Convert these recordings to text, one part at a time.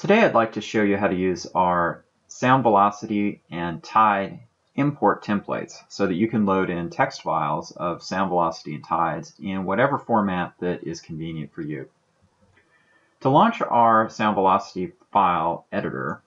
Today I'd like to show you how to use our sound velocity and tide import templates so that you can load in text files of sound velocity and tides in whatever format that is convenient for you. To launch our sound velocity file editor,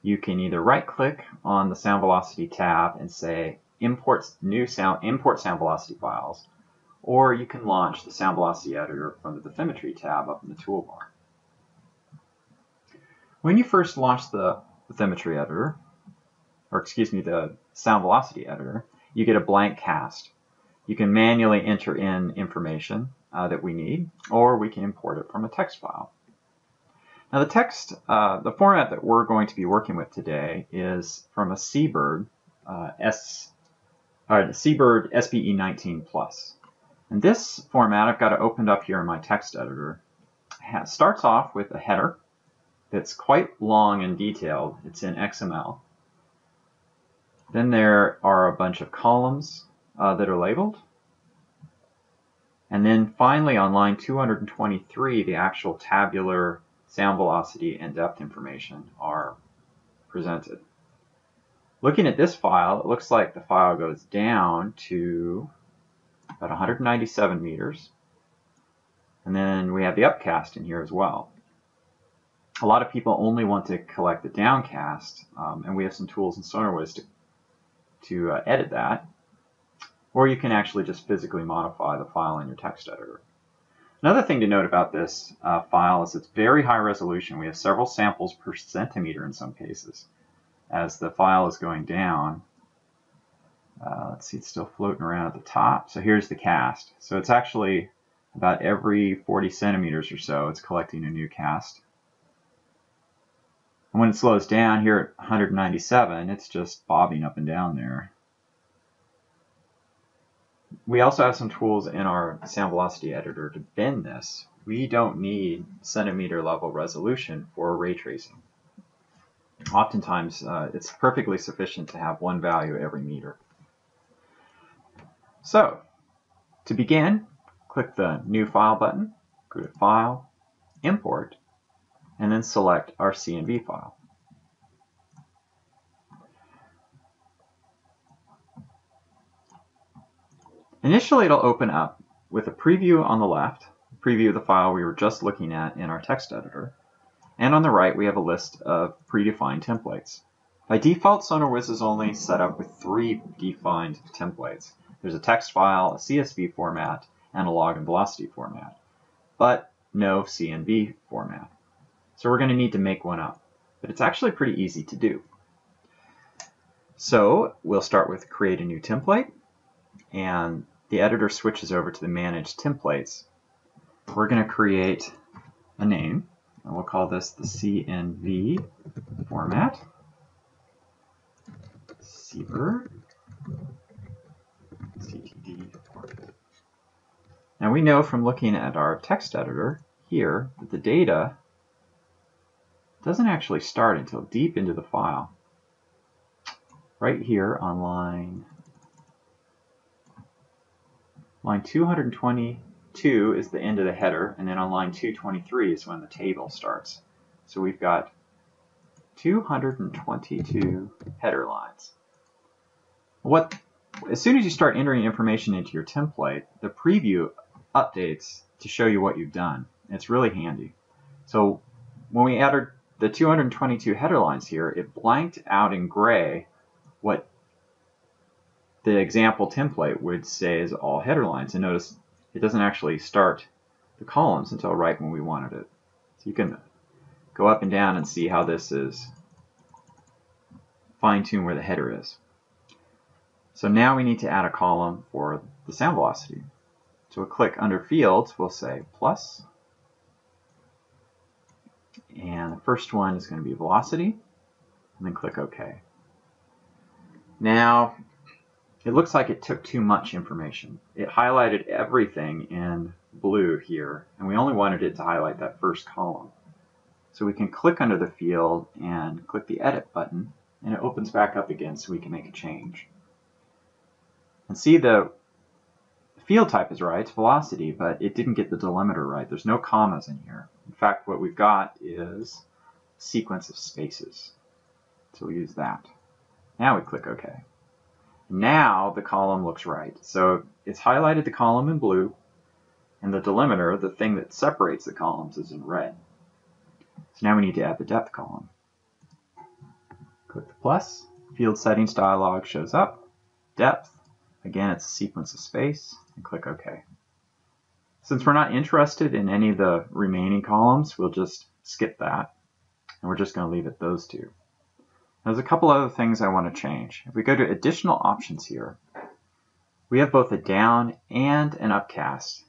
you can either right click on the sound velocity tab and say import new sound import sound velocity files or you can launch the sound velocity editor from the bathymetry tab up in the toolbar. When you first launch the bathymetry editor, or excuse me, the sound velocity editor, you get a blank cast. You can manually enter in information uh, that we need, or we can import it from a text file. Now the text, uh, the format that we're going to be working with today is from a Seabird uh, S, or Seabird SBE 19 Plus. And this format I've got it opened up here in my text editor. It starts off with a header that's quite long and detailed. It's in XML. Then there are a bunch of columns uh, that are labeled. And then finally on line 223, the actual tabular sound velocity and depth information are presented. Looking at this file, it looks like the file goes down to about 197 meters. And then we have the upcast in here as well a lot of people only want to collect the downcast, um, and we have some tools in SonarWiz to, to uh, edit that. Or you can actually just physically modify the file in your text editor. Another thing to note about this uh, file is it's very high resolution. We have several samples per centimeter in some cases. As the file is going down, uh, let's see, it's still floating around at the top. So here's the cast. So it's actually about every 40 centimeters or so, it's collecting a new cast. And when it slows down here at 197, it's just bobbing up and down there. We also have some tools in our sound velocity editor to bin this. We don't need centimeter level resolution for ray tracing. Oftentimes, uh, it's perfectly sufficient to have one value every meter. So, to begin, click the New File button, go to File, Import, and then select our CNV file. Initially, it'll open up with a preview on the left, preview of the file we were just looking at in our text editor, and on the right we have a list of predefined templates. By default, SonarWiz is only set up with three defined templates. There's a text file, a CSV format, and a log and velocity format, but no CNV format. So we're going to need to make one up. But it's actually pretty easy to do. So we'll start with create a new template. And the editor switches over to the manage templates. We're going to create a name. And we'll call this the CNV format. Seabird CTD format. Now we know from looking at our text editor here that the data doesn't actually start until deep into the file. Right here on line, line 222 is the end of the header, and then on line 223 is when the table starts. So we've got 222 header lines. What, as soon as you start entering information into your template, the preview updates to show you what you've done. It's really handy. So when we added the 222 header lines here, it blanked out in gray what the example template would say is all header lines. And notice it doesn't actually start the columns until right when we wanted it. So you can go up and down and see how this is fine-tune where the header is. So now we need to add a column for the sound velocity. So we'll click under fields, we'll say plus and the first one is going to be velocity, and then click OK. Now, it looks like it took too much information. It highlighted everything in blue here, and we only wanted it to highlight that first column. So we can click under the field and click the Edit button, and it opens back up again so we can make a change. And see the field type is right, it's velocity, but it didn't get the delimiter right. There's no commas in here. In fact, what we've got is sequence of spaces. So we'll use that. Now we click OK. Now the column looks right. So it's highlighted the column in blue, and the delimiter, the thing that separates the columns, is in red. So now we need to add the depth column. Click the plus, field settings dialog shows up, depth, again it's a sequence of space, and click OK. Since we're not interested in any of the remaining columns, we'll just skip that, and we're just going to leave it those two. There's a couple other things I want to change. If we go to additional options here, we have both a down and an upcast.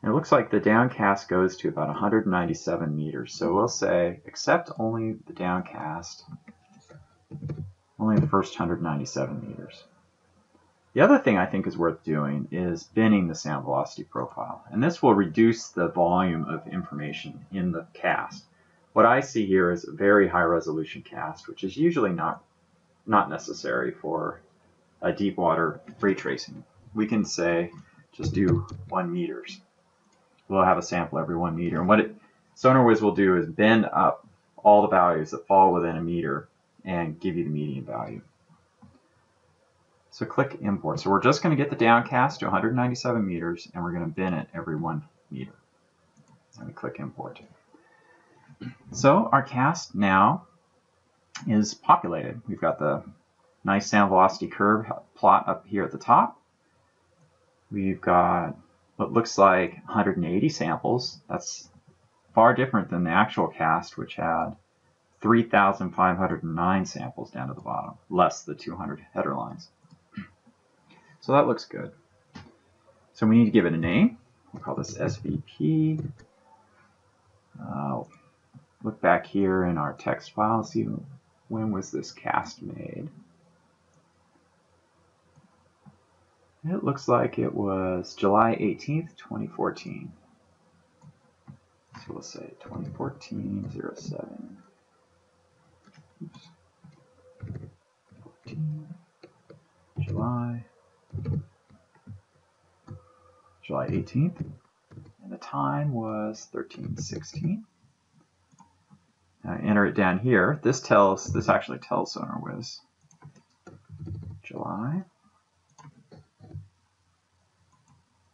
And it looks like the downcast goes to about 197 meters. So we'll say accept only the downcast, only the first 197 meters. The other thing I think is worth doing is binning the sound velocity profile. And this will reduce the volume of information in the cast. What I see here is a very high resolution cast, which is usually not, not necessary for a deep water tracing. We can say just do one meters. We'll have a sample every one meter. And what it, SonarWiz will do is bin up all the values that fall within a meter and give you the median value. So click import. So we're just going to get the downcast to 197 meters and we're going to bin it every one meter. And we click import. So our cast now is populated. We've got the nice sound velocity curve plot up here at the top. We've got what looks like 180 samples. That's far different than the actual cast, which had 3,509 samples down to the bottom, less the 200 header lines. So that looks good. So we need to give it a name. We'll call this SVP. Uh, look back here in our text file, see when was this cast made. It looks like it was July 18th, 2014. So we'll say 2014 07. Oops. 14, July, July 18th, and the time was 1316. I enter it down here. This tells, this actually tells SonarWiz July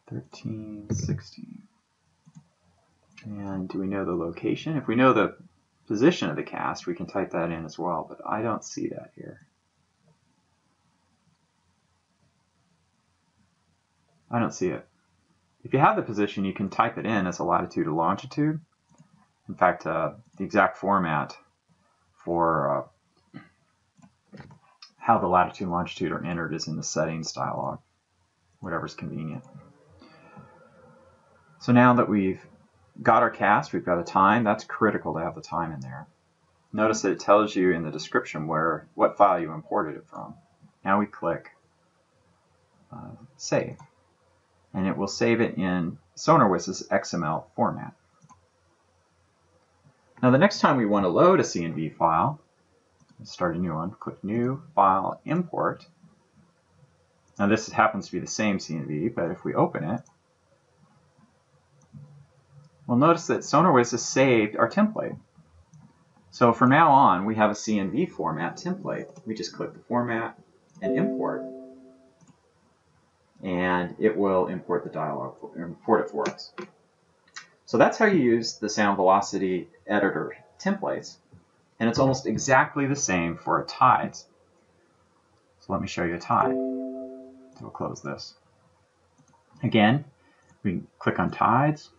1316. And do we know the location? If we know the position of the cast, we can type that in as well, but I don't see that here. I don't see it. If you have the position, you can type it in as a latitude or longitude. In fact, uh, the exact format for uh, how the latitude and longitude are entered is in the settings dialog, whatever's convenient. So now that we've got our cast, we've got a time, that's critical to have the time in there. Notice that it tells you in the description where what file you imported it from. Now we click uh, Save, and it will save it in SonarWiz's XML format. Now the next time we want to load a CNV file, let's start a new one, click New, File, Import. Now this happens to be the same CNV, but if we open it, we'll notice that SonarWiz has saved our template. So from now on, we have a CNV format template. We just click the Format and Import, and it will import the dialog, import it for us. So that's how you use the sound velocity editor templates. And it's almost exactly the same for a tides. So let me show you a tide. So we'll close this. Again, we click on tides,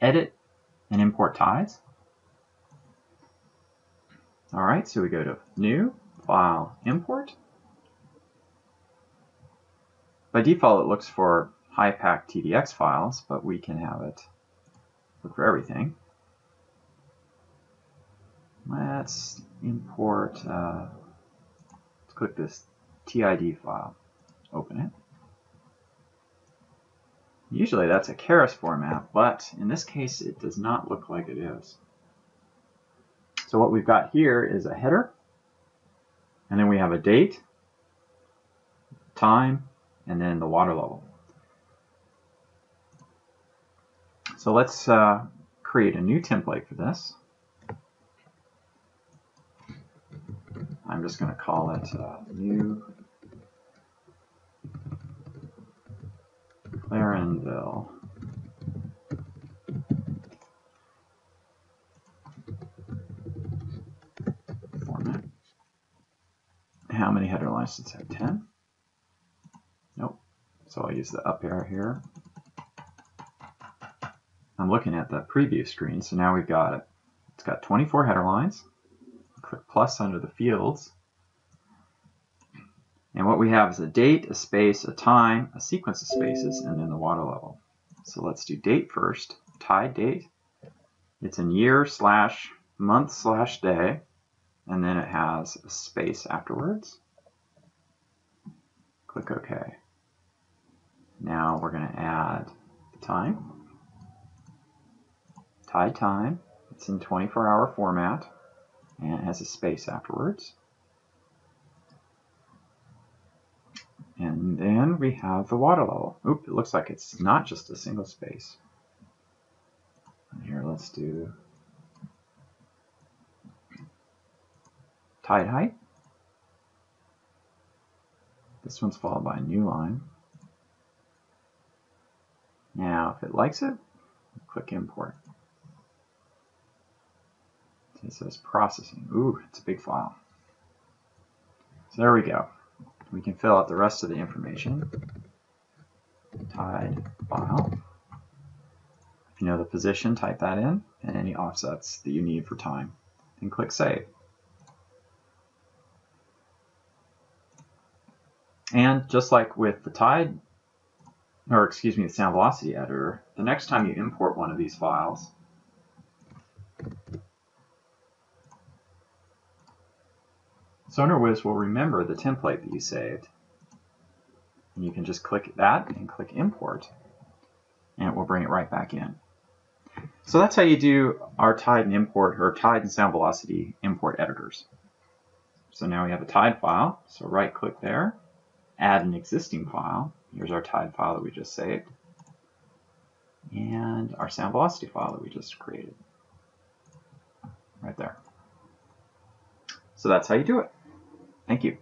edit, and import tides. All right, so we go to New, File, Import. By default, it looks for HYPACK TDX files, but we can have it look for everything. Let's import, uh, let's click this TID file, open it. Usually that's a CARIS format, but in this case it does not look like it is. So what we've got here is a header, and then we have a date, time, and then the water level. So let's uh, create a new template for this. I'm just going to call it uh, new Clarenville. Format. How many header lines? Have 10. So I'll use the up arrow here. I'm looking at the preview screen, so now we've got it. It's got 24 header lines. Click plus under the fields. And what we have is a date, a space, a time, a sequence of spaces, and then the water level. So let's do date first. Tide date. It's in year slash month slash day, and then it has a space afterwards. Click OK. Now we're going to add the time. Tide time. It's in 24 hour format, and it has a space afterwards. And then we have the water level. Oop, it looks like it's not just a single space. And here, let's do tide height. This one's followed by a new line. Now, if it likes it, click import. It says processing. Ooh, it's a big file. So there we go we can fill out the rest of the information. Tide file. If you know the position, type that in, and any offsets that you need for time, and click Save. And just like with the tide, or excuse me, the sound velocity editor, the next time you import one of these files, SonarWiz will remember the template that you saved. And you can just click that and click import, and it will bring it right back in. So that's how you do our tide and import, or tide and sound velocity import editors. So now we have a tide file, so right click there, add an existing file. Here's our tide file that we just saved. And our sound velocity file that we just created. Right there. So that's how you do it. Thank you.